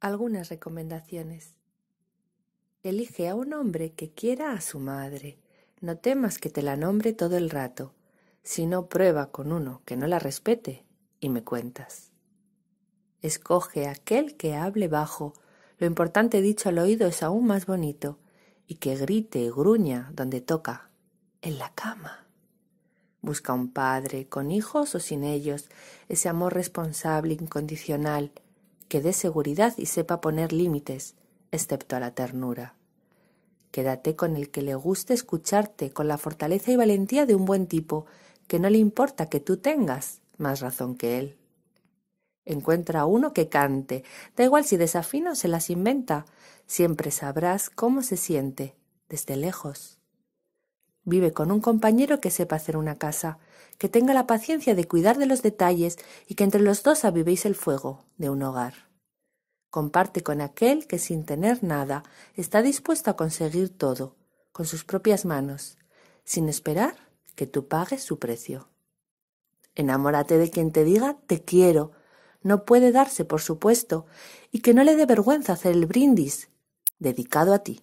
Algunas recomendaciones. Elige a un hombre que quiera a su madre. No temas que te la nombre todo el rato. Si no, prueba con uno que no la respete y me cuentas. Escoge aquel que hable bajo. Lo importante dicho al oído es aún más bonito y que grite y gruña donde toca, en la cama. Busca un padre, con hijos o sin ellos, ese amor responsable, incondicional, que dé seguridad y sepa poner límites, excepto a la ternura. Quédate con el que le guste escucharte, con la fortaleza y valentía de un buen tipo, que no le importa que tú tengas más razón que él. Encuentra uno que cante, da igual si desafina o se las inventa, siempre sabrás cómo se siente, desde lejos. Vive con un compañero que sepa hacer una casa, que tenga la paciencia de cuidar de los detalles y que entre los dos avivéis el fuego de un hogar. Comparte con aquel que sin tener nada está dispuesto a conseguir todo, con sus propias manos, sin esperar que tú pagues su precio. Enamórate de quien te diga te quiero, no puede darse por supuesto, y que no le dé vergüenza hacer el brindis dedicado a ti.